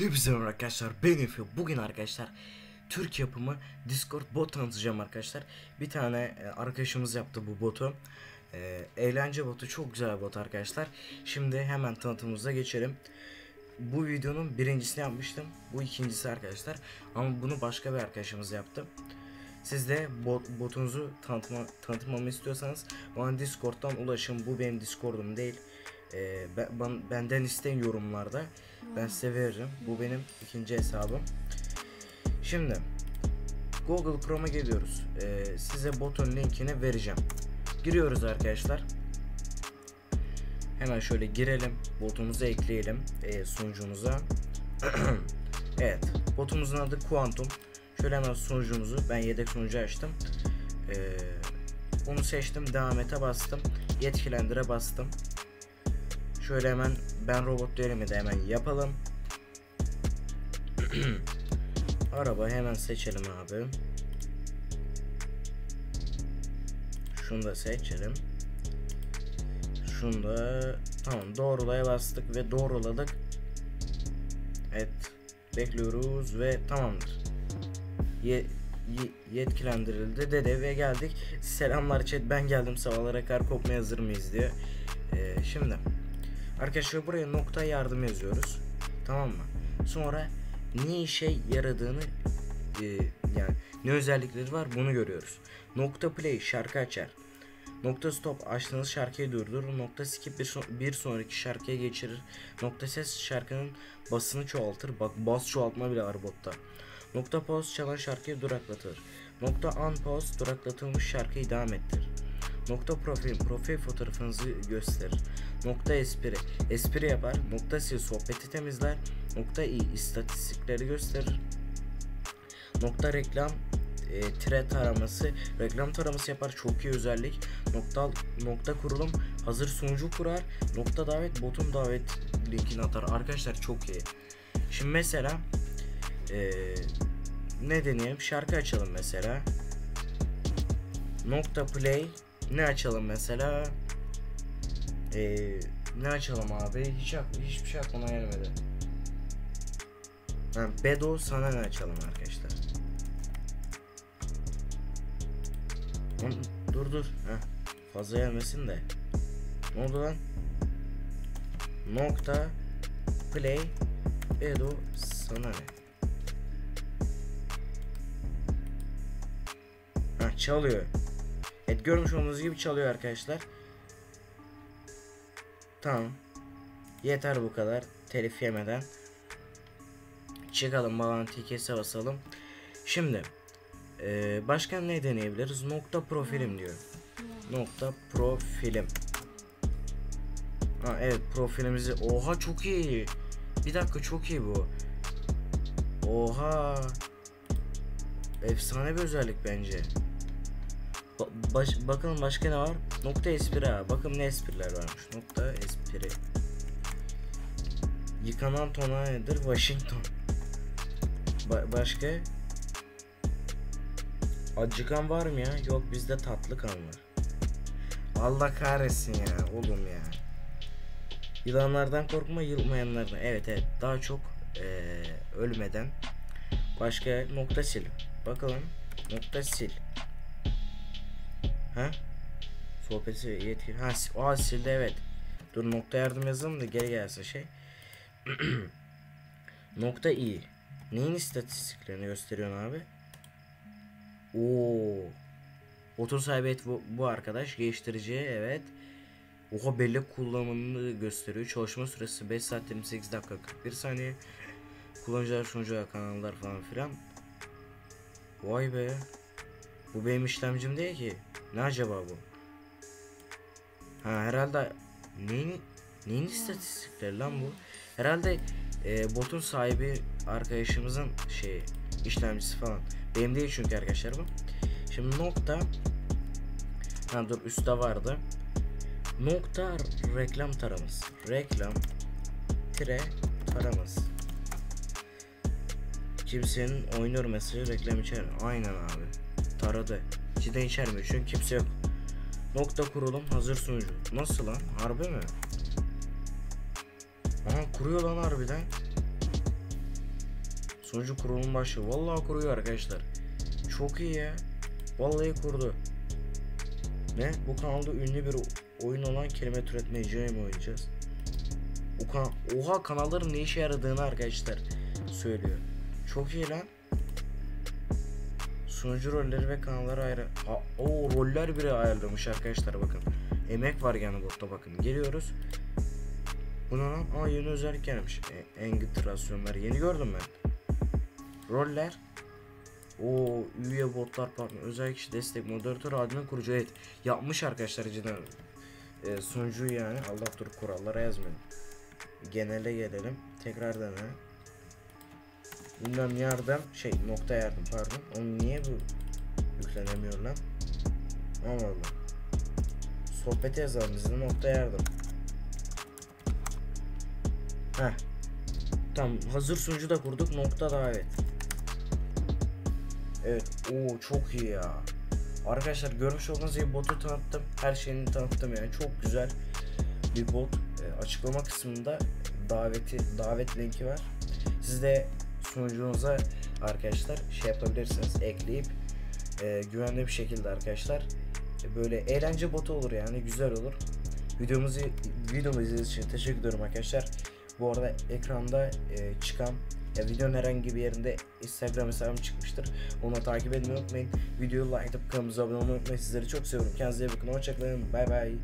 Merhaba arkadaşlar ben Efe. Bugün arkadaşlar Türk yapımı Discord bot tanıtacağım arkadaşlar. Bir tane e, arkadaşımız yaptı bu botu. E, Eğlence botu çok güzel bot arkadaşlar. Şimdi hemen tanıtımımıza geçelim. Bu videonun birincisini yapmıştım Bu ikincisi arkadaşlar. Ama bunu başka bir arkadaşımız yaptı. Siz de bot, botunuzu tanıtma, tanıtmamı istiyorsanız bana Discord'dan ulaşın. Bu benim Discord'um değil. Ee, ben, benden isteyin yorumlarda. Ben size veririm. Bu benim ikinci hesabım. Şimdi Google Chrome'a geliyoruz. Ee, size botun linkini vereceğim. Giriyoruz arkadaşlar. Hemen şöyle girelim. Botumuzu ekleyelim e, sunucumuza. evet. Botumuzun adı Quantum. Şöyle hemen sunucumuzu ben yedek sunucu açtım. Ee, onu seçtim. Devam ete bastım. Yetkilendire bastım. Şöyle hemen ben robot değerimi de hemen yapalım. Araba hemen seçelim abi. Şunu da seçelim. Şunu da tamam doğrulaya bastık ve doğruladık. Evet bekliyoruz ve tamamdır. Ye, ye- yetkilendirildi dedi ve geldik. Selamlar chat ben geldim sabahlara kar kopmaya hazır mıyız diyor. Ee, şimdi arkadaşlar buraya nokta yardım yazıyoruz. Tamam mı? Sonra ne işe yaradığını e, yani ne özellikleri var bunu görüyoruz. Nokta play şarkı açar. Nokta stop açtığınız şarkıyı durdurur. Nokta skip bir, son- bir sonraki şarkıya geçirir. Nokta ses şarkının basını çoğaltır. Bak bas çoğaltma bile var botta. Nokta pause çalan şarkıyı duraklatır. Nokta unpause duraklatılmış şarkıyı devam ettirir. Nokta profil profil fotoğrafınızı gösterir. Nokta espri espri yapar. Nokta sil sohbeti temizler. Nokta i istatistikleri gösterir. Nokta reklam e, tire taraması reklam taraması yapar çok iyi özellik nokta nokta kurulum hazır sunucu kurar nokta davet botun davet linkini atar arkadaşlar çok iyi şimdi mesela e, ne deneyelim şarkı açalım mesela nokta play ne açalım mesela e, ne açalım abi hiç hiçbir şey aklıma gelmedi ha, Bedo sana ne açalım arkadaşlar dur dur. Heh. Fazla gelmesin de. Ne oldu lan? Nokta play edo sana ne? Heh, çalıyor. Evet görmüş olduğunuz gibi çalıyor arkadaşlar. Tamam. Yeter bu kadar. Telif yemeden. Çıkalım bağlantıyı kese basalım. Şimdi ee, başka ne deneyebiliriz? Nokta profilim diyor. Nokta profilim. Ha evet profilimizi. Oha çok iyi. Bir dakika çok iyi bu. Oha. Efsane bir özellik bence. Ba- baş- bakalım başka ne var? Nokta espri ha. Bakın ne espriler varmış. Nokta espri. Yıkanan tona nedir? Washington. Ba- başka? Acıkan var mı ya? Yok bizde tatlı kan var. Allah kahretsin ya oğlum ya. Yılanlardan korkma yılmayanlardan. Evet evet daha çok eee, ölmeden. Başka nokta sil. Bakalım nokta sil. Ha? Sohbeti yetki. Ha aa, sildi evet. Dur nokta yardım yazalım da geri gelse şey. nokta i. Neyin istatistiklerini gösteriyorsun abi? Oo. Otur sahibi et bu, bu arkadaş geliştirici evet. Oha bellek kullanımını gösteriyor. Çalışma süresi 5 saat 28 dakika 41 saniye. Kullanıcılar sunucular kanallar falan filan. Vay be. Bu benim işlemcim değil ki. Ne acaba bu? Ha herhalde neyin neyin istatistikleri lan bu? Herhalde e, botun sahibi arkadaşımızın şey işlemcisi falan. Benim değil çünkü arkadaşlar bu. Şimdi nokta Ha dur üstte vardı. Nokta reklam taraması. Reklam tire taraması. Kimsenin oynuyor mesajı reklam içer. Aynen abi. Taradı. Cidden içermiyor çünkü kimse yok. Nokta kurulum hazır sunucu. Nasıl lan? Harbi mi? Aha kuruyor lan harbiden. Sunucu kurulum başlıyor. Vallahi kuruyor arkadaşlar. Çok iyi ya. Vallahi kurdu. Ne? Bu kanalda ünlü bir oyun olan kelime türetme icrayı mı oynayacağız? Oha kanalların ne işe yaradığını arkadaşlar söylüyor. Çok iyi lan. Sunucu rolleri ve kanalları ayrı. O roller bile ayarlamış arkadaşlar bakın. Emek var yani botta bakın. Geliyoruz. Bu ne lan? Aa yeni özellik gelmiş. E, engitrasyonlar yeni gördüm ben. Roller. O üye botlar partner özel kişi destek moderatör admin kurucu evet yapmış arkadaşlar cidden e, sunucu yani Allah dur kurallara yazmayın genele gelelim tekrar dene bilmem yardım şey nokta yardım pardon. Onu niye bu yüklenemiyor lan? Allah Allah. Sohbete yazalım bizde nokta yardım. Heh. Tamam hazır sunucu da kurduk nokta davet. Evet o çok iyi ya. Arkadaşlar görmüş olduğunuz gibi botu tanıttım her şeyini tanıttım yani çok güzel bir bot. Ee, açıklama kısmında daveti davet linki var. Siz de sunucunuza arkadaşlar şey yapabilirsiniz ekleyip e, güvenli bir şekilde arkadaşlar e, böyle eğlence botu olur yani güzel olur videomuzu videomu izlediğiniz için teşekkür ediyorum arkadaşlar bu arada ekranda e, çıkan ya videonun herhangi bir yerinde Instagram hesabım çıkmıştır. Onu takip etmeyi unutmayın. Videoyu like atıp kanalımıza abone olmayı unutmayın. Sizleri çok seviyorum. Kendinize iyi bakın. Hoşçakalın. Bay bay.